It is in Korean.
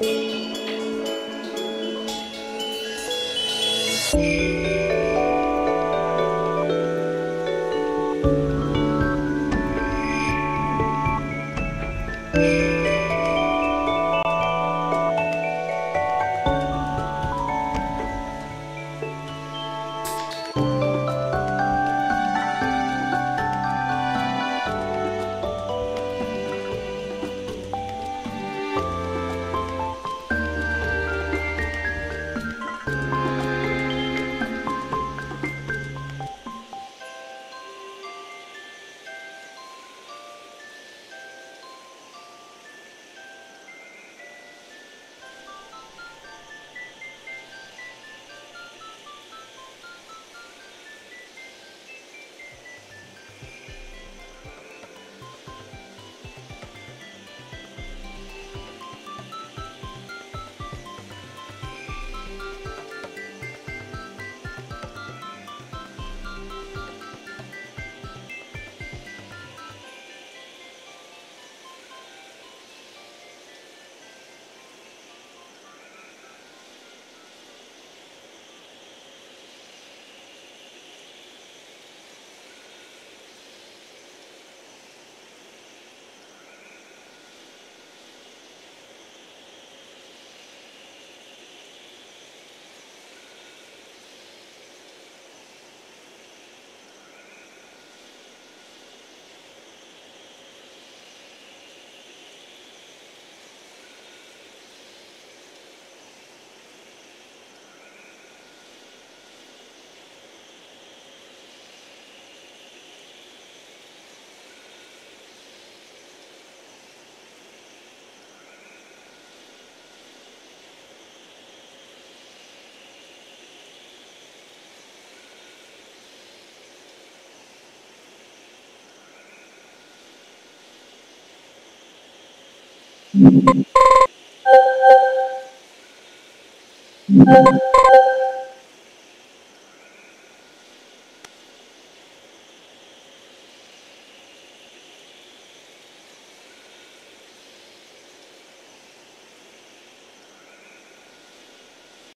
Música you